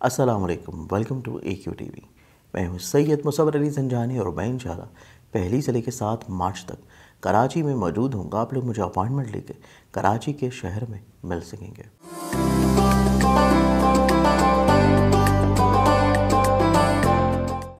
अस्सलाम वालेकुम welcome to A Q T V मैं हूँ सैयद मुसवर अली जंजानी और मैं इन पहली से लेकर सात मार्च तक कराची में मौजूद हूँ आप लोग मुझे अपॉइंटमेंट लेके कराची के शहर में मिल सकेंगे।